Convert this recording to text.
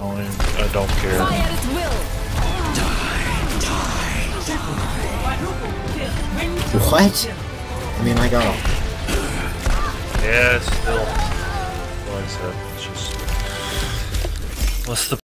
Only I don't care. Fire at will. What? I mean, I got oh. Yeah, still. Like I said, it's just. What's the